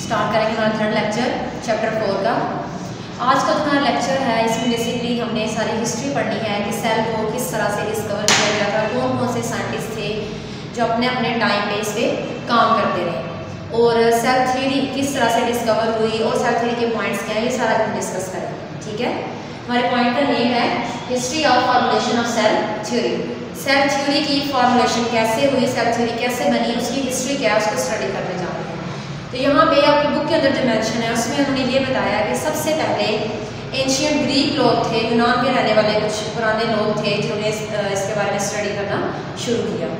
Start करेंगे हमारा third lecture chapter four का। आज का हमारा लेक्चर है, इसमें बेसिकली हमने सारी हिस्ट्री पढ़नी है कि सेल को किस तरह से डिस्कवर किया गया था कौन कौन से साइंटिस्ट थे जो अपने अपने टाइम पे इस पर काम करते रहे। और सेल थ्योरी किस तरह से डिस्कवर हुई और सेल थ्योरी के पॉइंट्स क्या हैं, ये सारा हम डिस्कस करेंगे, ठीक है? हमारे पॉइंट का नेम है history of formulation of cell theory cell theory की फॉर्मुलेशन कैसे हुई सेल थ्योरी कैसे बनी, उसकी हिस्ट्री क्या है, उसको स्टडी करने जा रहे हैं। तो यहाँ पे आपकी बुक के अंदर जो मैंशन है, उसमें उन्होंने ये बताया कि सबसे पहले एंशियंट ग्रीक लोग थे, यूनान के रहने वाले कुछ पुराने लोग थे जिन्होंने इसके बारे में स्टडी करना शुरू किया।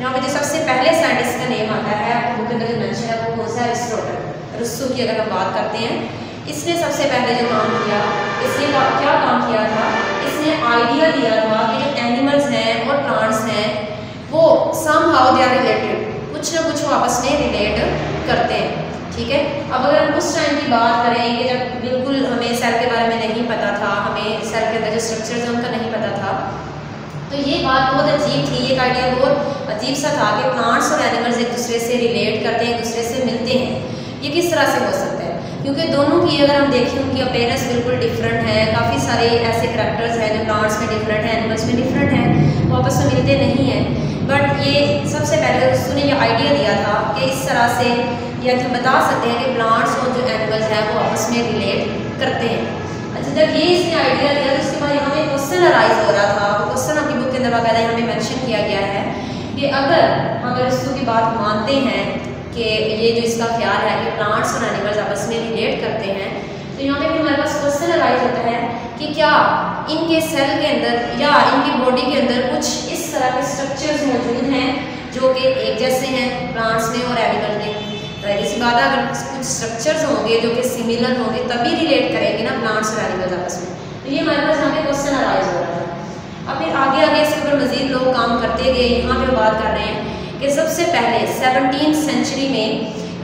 यहाँ पे जो सबसे पहले साइंटिस्ट का नेम आता है बुक अंदर जो मैंशन है, वो कौन सा एरिस्टोटल रस्सू की अगर हम बात करते हैं, इसने सबसे पहले जो काम किया, इसने क्या काम किया था? इसने आइडिया दिया था कि जो एनिमल्स हैं और प्लांट्स हैं, वो somehow they are related कुछ ना कुछ आपस में रिलेट करते हैं, ठीक है? अब अगर हम उस टाइम की बात करें कि जब बिल्कुल हमें सेल के बारे में नहीं पता था, हमें सेल के अंदर जो स्ट्रक्चर है, उनका नहीं पता था तो ये बात बहुत अजीब थी एक आइडिया बहुत अजीब सा था कि प्लांट्स और एनिमल्स एक दूसरे से रिलेट करते हैं, एक दूसरे से मिलते हैं। ये किस तरह से हो सकता है? क्योंकि दोनों की अगर हम देखें, उनकी अपेयरेंस बिल्कुल डिफरेंट है। काफ़ी सारे ऐसे करेक्टर्स हैं जो प्लांट्स में डिफरेंट हैं एनिमल्स में डिफरेंट हैं, वो आपस में मिलते नहीं हैं। बट ये सबसे पहले उसने ये आइडिया दिया था कि इस तरह से, या हम बता सकते हैं कि प्लांट्स और जो एनिमल्स हैं, वो आपस में रिलेट करते हैं। अच्छा जब ये इसने आइडिया दिया तो उसके बाद यहाँ पे क्वेश्चन अराइज हो रहा था वो क्वेश्चन आपकी बुक के अंदर बाकायदा यहाँ पे मैंशन किया गया है कि अगर हम अगर की बात मानते हैं कि ये जो इसका ख्याल है कि प्लांट्स और एनिमल्स आपस में रिलेट करते हैं तो यहाँ पे भी हमारे पास क्वेश्चन अराइज होता है कि क्या इनके सेल के अंदर या इनकी बॉडी के अंदर कुछ इस तरह के स्ट्रक्चर्स मौजूद हैं जो कि एक जैसे हैं प्लांट्स में और एनिमल में? ज़ाहिर सी बात अगर कुछ स्ट्रक्चर्स होंगे जो कि सिमिलर होंगे, तभी रिलेट करेंगे ना प्लांट्स और एनिमल्स आपस में। तो ये हमारे पास यहाँ पे क्वेश्चन अराइज हो रहा है। अब फिर आगे आगे इसके ऊपर मजीद लोग काम करते गए। यहाँ पे बात कर रहे हैं कि सबसे पहले सेवनटीन सेंचुरी में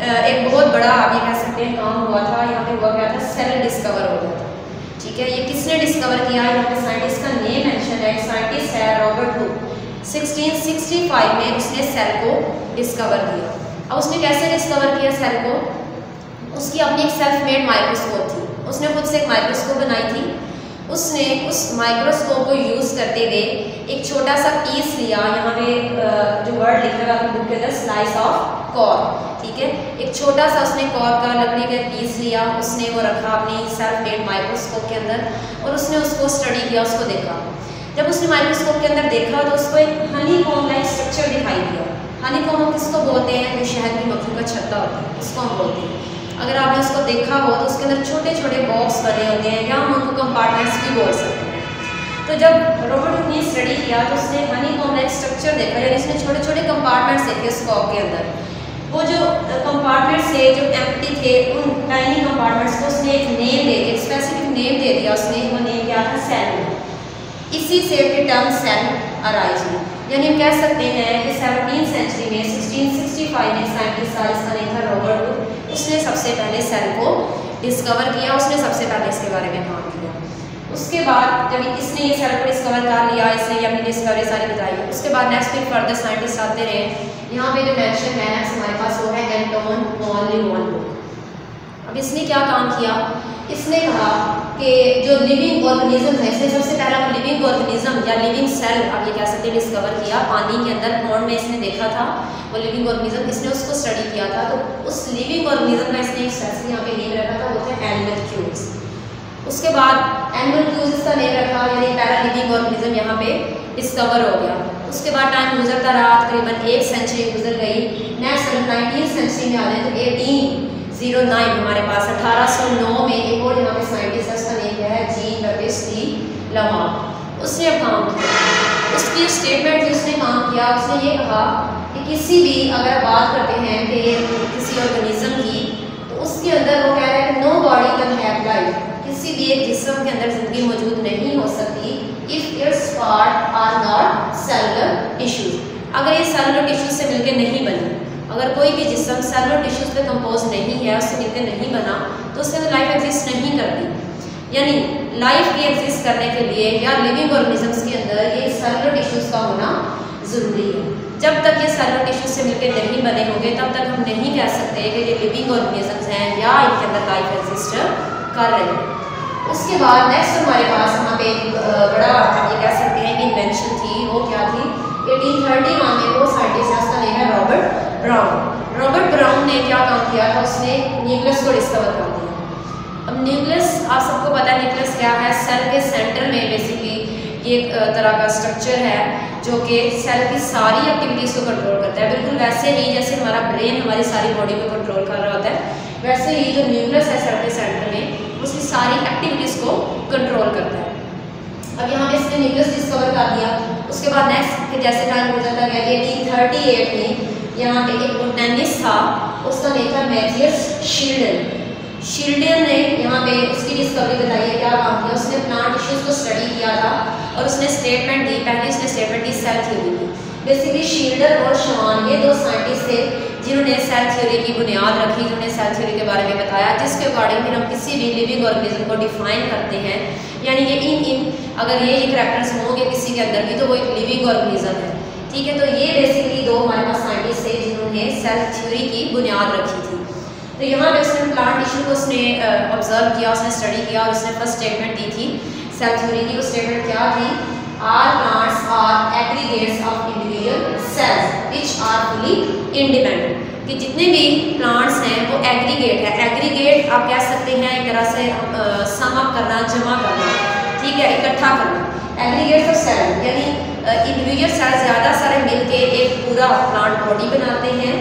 एक बहुत बड़ा, आप ये कह सकते हैं, काम हुआ था। यहाँ पे हुआ गया था? सेल डिस्कवर हो गया। था ठीक है? ये किसने डिस्कवर किया? यहाँ पे साइंटिस्ट का नेम मेंशन है। साइंटिस्ट है रॉबर्ट हुक 1665 में उसने सेल को डिस्कवर किया। अब उसने कैसे डिस्कवर किया सेल को? उसकी अपनी एक सेल्फ मेड माइक्रोस्कोप थी। उसने खुद से एक माइक्रोस्कोप बनाई थी। उसने उस माइक्रोस्कोप को यूज़ करते हुए एक छोटा सा पीस लिया। यहाँ पे जो वर्ड लिखा हुआ बुक के अंदर स्लाइस ऑफ़ कॉर ठीक है? एक छोटा सा उसने कॉर का लकड़ी का पीस लिया। उसने वो रखा अपनी सेल्फ मेड माइक्रोस्कोप के अंदर और उसने उसको स्टडी किया, उसको देखा। जब उसने माइक्रोस्कोप के अंदर देखा तो उसको एक हनी कॉम लाइक स्ट्रक्चर दिखाई दिया। हनी कॉम हम किसको बोलते हैं? जो शहर की मक्खी का छत्ता होता है, उसको हम बोलते हैं। अगर आपने उसको देखा हो तो उसके अंदर छोटे छोटे बॉक्स बने होते हैं, या हम उनको कंपार्टमेंट्स भी बोल सकते हैं। तो जब रोबोट ने स्टडी किया तो उसने हनी कॉम्प्लेक्स स्ट्रक्चर देखा, यानी उसने छोटे छोटे कंपार्टमेंट्स देखे उस कॉक के अंदर। वो जो कंपार्टमेंट्स थे, जो एम्प्टी थे, उन टाइनी कंपार्टमेंट्स को उसने एक नेम दे दिया स्पेसिफिक नेम दे दिया उसने, वो नेम क्या था? सेल इसी से टर्म सेल अराइज हुई। यानी कह सकते हैं कि सेवनटीन सेंचुरी में सिक्सटीन सिक्सटी फाइव में साइंटिस्ट था इसका नेम था रॉबर्ट उसने सबसे पहले सेल को डिस्कवर किया, उसने सबसे पहले इसके बारे में काम किया। उसके बाद जब इसने ये सेल को डिस्कवर कर लिया इसने अपनी डिस्कवरी सारी बताई। उसके बाद नेक्स्ट फिर फर्दर साइंटिस्ट आते रहे। यहाँ पे जो मैंशन है, हमारे पास वो है एंटोन लिमोन अब इसने क्या काम किया? इसने कहा कि जो लिविंग ऑर्गेनिज्म है, इसने सबसे पहला लिविंग ऑर्गेनिज्म या लिविंग सेल आप ये कह सकते हैं डिस्कवर किया। पानी के अंदर पॉन्ड में इसने देखा था। वो लिविंग ऑर्गेनिज्म इसने उसको स्टडी किया था। तो उस लिविंग ऑर्गेनिज्म का इसने एक स्पेशली यहाँ पे नेम रखा था, वो थे एनिमल क्यूब्स उसके बाद एनिमल क्यूब्स इसका नेम रखा, यानी पहला लिविंग ऑर्गेनिज्म यहाँ पे डिस्कवर हो गया। उसके बाद टाइम गुजरता रहा, तकरीबन एक सेंचुरी गुजर गई। नेक्स्ट नाइनटीन सेंचुरी में आ रहे तो एटीन ज़ीरो नाइन हमारे पास, अठारह सौ नौ में एक और यहाँ पे साइंटिस्ट का नेम क्या है जीन बेपिस डी लमा उसने अब काम किया। उसकी स्टेटमेंट जो उसने काम किया, उसने ये कहा कि किसी भी अगर बात करते हैं कि किसी ऑर्गेनिज्म की तो उसके अंदर वो कह रहे हैं no body can have life किसी भी एक जिसम के अंदर ज़िंदगी मौजूद नहीं हो सकती if its part are not cellular tissues अगर ये सेलुलर टिश्यूज से मिलकर नहीं बनी अगर कोई भी जिसम सेल और टिश्यूज़ पे कंपोज नहीं है, उससे मिलकर नहीं बना तो अंदर लाइफ एग्जिस्ट नहीं करती। यानी लाइफ की एग्जिस्ट करने के लिए या लिविंग ऑर्गेनिजम्स के अंदर ये सेलुलर टिश्यूज़ का होना ज़रूरी है। जब तक ये सेलुलर टिश्यूज से मिलकर नहीं बने होंगे, तब तक हम नहीं कह सकते कि ये लिविंग ऑर्गेनिजम्स हैं या इनके अंदर लाइफ एग्जिस्ट कर रहे हैं। उसके बाद नेक्स्ट हमारे पास वहाँ पे एक बड़ा ये कह सकते हैं कि इन्वेंशन थी, वो क्या थी? एटीन थर्टी वन में वो साइंटिस्ट है उसका नेम है रॉबर्ट ब्राउन रॉबर्ट ब्राउन ने क्या काम किया था उसने न्यूक्लियस को डिस्कवर कर दिया। अब न्यूक्लियस आप सबको पता है न्यूक्लियस क्या है? सेल के सेंटर में बेसिकली ये एक तरह का स्ट्रक्चर है, जो कि सेल की सारी एक्टिविटीज़ को कंट्रोल करता है। बिल्कुल वैसे ही जैसे हमारा ब्रेन हमारी सारी बॉडी को कंट्रोल कर रहा होता है, वैसे ही जो न्यूक्लियस है सेल के सेंटर में, उसकी सारी एक्टिविटीज़ को कंट्रोल करता है। अब यहाँ पे इसने न्यूक्लियस डिस्कवर कर दिया। उसके बाद नेक्स्ट जैसे टाइम गुजरता गया एटीन थर्टी एट में यहाँ पे एक बोटैनिस्ट था, उसका नेम था मैथियस शील्डन शील्डन ने यहाँ पे उसकी डिस्कवरी बताई है क्या काम किया। उसने प्लांट टिश्यूज को स्टडी किया था और उसने स्टेटमेंट दी, पहले उसने स्टेटमेंट दी सेल थ्योरी की। बेसिकली शील्डर और शवान ये दो साइंटिस्ट थे जिन्होंने सेल थ्योरी की बुनियाद रखी, जिन्होंने सेल थ्योरी के बारे में बताया, जिसके अकॉर्डिंग फिर हम किसी भी लिविंग ऑर्गेनिज्म को डिफाइन करते हैं। यानी ये इन इन, अगर ये ये करैक्टर्स होंगे किसी के अंदर भी तो वो एक लिविंग ऑर्गेनिज्म है। ठीक है तो ये बेसिकली दो हमारे पास सेल थ्योरी की बुनियाद रखी थी। तो यहाँ पे उसने प्लांट टिश्यू को उसने ऑब्ज़र्व किया, उसने स्टडी किया और उसने फ़र्स्ट स्टेटमेंट दी थी सेल थ्योरी की। वो स्टेटमेंट क्या थी? Are plants are aggregates of individual cells which are fully independent कि जितने भी प्लांट्स हैं, वो एग्रीगेट है। एग्रीगेट आप कह सकते हैं, एक तरह से सम अप करना, जमा करना, ठीक है, इकट्ठा करना। एग्रीगेट ऑफ़ सेल यानी इंडिविजुअल सेल ज़्यादा सारे मिलके एक पूरा प्लांट बॉडी बनाते हैं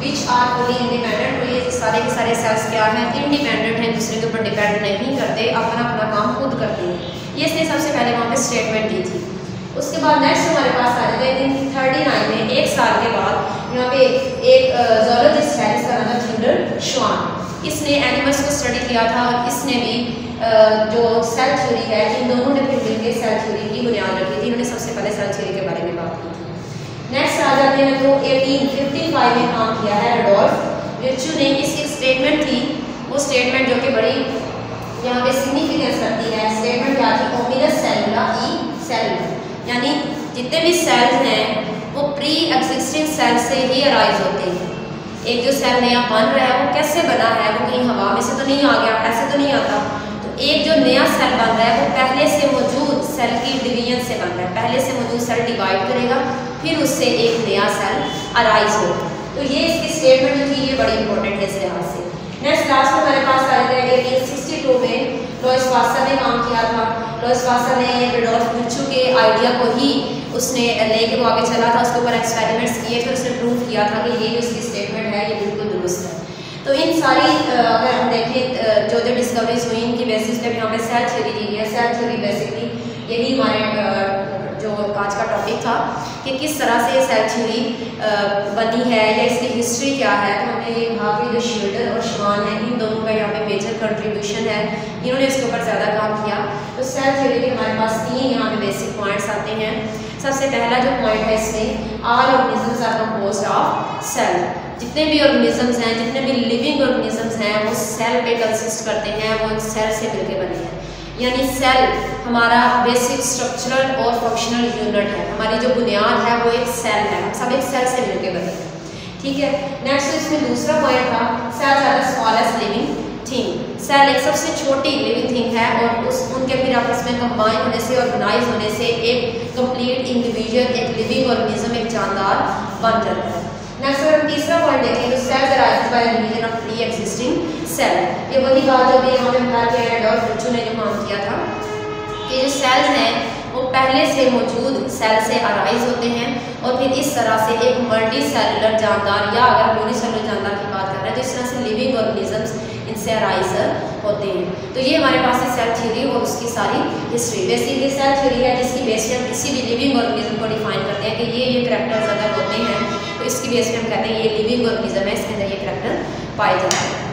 विच आर फुली इंडिपेंडेंट तो ये सारे के सारे सेल्स क्या हैं? इंडिपेंडेंट हैं, दूसरे के ऊपर डिपेंड नहीं करते, अपना अपना काम खुद करते हैं। ये इसने सबसे पहले वहाँ पे स्टेटमेंट दी थी। उसके बाद नेक्स्ट हमारे पास आ जाता है थर्टी नाइन में, एक साल के बाद, यहाँ पे एक जोलॉजिस्ट है, जिसका नाम था थिंडर श्वान इसने एनिमल्स को स्टडी किया था और इसने भी जो सेल थ्योरी है, इन दोनों ने फिर मिलकर सेल थ्योरी की बुनियाद रखी थी इन्होंने सबसे पहले सेल थ्योरी के बारे में बात की थी जाते हैं तो एटीन फिफ्टी फाइव में काम किया है रडोल्फ विर्चू ने इसकी स्टेटमेंट थी। वो स्टेटमेंट जो कि बड़ी यहाँ पे सिग्निफिकेंस रखती है। स्टेटमेंट क्या थी? ओमिनस सेलुला ई सेलुलर यानी जितने भी सेल्स हैं, वो प्री एग्जिस्टिंग सेल से ही अराइज होते हैं। एक जो सेल नया बन रहा है, वो कैसे बना है? वो कहीं हवा में से तो नहीं आ गया, ऐसे तो नहीं आता। तो एक जो नया सेल बन रहा है, वो पहले से मौजूद सेल की डिवीज़न से बन रहा है। पहले से मौजूद सेल डिवाइड करेगा, फिर उससे एक नया सेल अराइज होगा। तो ये इसकी स्टेटमेंट थी ये बड़ी इंपॉर्टेंट है इस लिहाज से। नेक्स्ट लास्ट में हमारे पास आ है एटीन सिक्सटी टू में लॉइस वासा ने काम किया था। लॉइस वासा ने रेडोल्फ मिर्चू के आइडिया को ही उसने लेके वो आगे चला था, उसके ऊपर एक्सपेरिमेंट्स किए फिर उसने प्रूव किया था कि ये जो उसकी स्टेटमेंट है, ये बिल्कुल दुरुस्त है। तो इन सारी अगर हम देखें जो जो डिस्कवरीज हुई, इनकी बेसिस पे भी हमें सेल थ्योरी दी गई है। सेल थ्योरी बेसिकली यही हमारे जो आज का टॉपिक था कि किस तरह से सेल थ्योरी बनी है या इसकी हिस्ट्री क्या है। तो हमने ये जो शील्डर और शवान है, इन दोनों का यहाँ पे मेजर कंट्रीब्यूशन है। इन्होंने इसके ऊपर ज़्यादा काम किया। तो सेल थ्योरी के हमारे पास तीन यहाँ पे बेसिक पॉइंट्स आते हैं। सबसे पहला जो पॉइंट है इसमें all organisms are compose of cell जितने भी ऑर्गेनिजम्स हैं, जितने भी लिविंग ऑर्गेनिजम्स हैं, वो सेल पे कंसिस्ट करते हैं, वो सेल से मिलकर बने हैं। यानी सेल हमारा बेसिक स्ट्रक्चरल और फंक्शनल यूनिट है। हमारी जो बुनियाद है, वो एक सेल है। हम सब एक सेल से मिलकर बने हैं। ठीक है? नेक्स्ट इसमें दूसरा पॉइंट था cell are the smallest living thing cell एक सबसे छोटी लिविंग थिंग है और उस, उनके फिर आपस में कंबाइन होने से ऑर्गेनाइज होने से एक कंप्लीट इंडिविजुअल एक लिविंग ऑर्गेनिज्म एक जानदार बन जाता है। नेक्स्ट अगर हम तीसरा पॉइंट देखें तो cell arise by division of pre existing cell ये वही बात अभी यहाँ पे बता के एड और फ्रिचू ने जो काम किया था कि जो सेल्स हैं, वो पहले से मौजूद सेल से अराइज होते हैं और फिर इस तरह से एक मल्टी सेलुलर जानदार या अगर यूनिसेलुलर जानदार की बात कर रहे हैं इस तरह से लिविंग ऑर्गेनिजम्स इनसे अराइज होते हैं। तो ये हमारे पास है सेल थ्योरी और उसकी सारी हिस्ट्री बेसिकली सेल थ्योरी है जिसकी बेस हम किसी भी लिविंग ऑर्गेनिज्म को डिफाइन करते हैं कि ये ये करेक्टर्स अगर होते हैं इसकी बेस पे हम कहते हैं, ये लिविंग ऑर्गेनिज्म है, इसके अंदर ये करेक्टर पाए जाते हैं।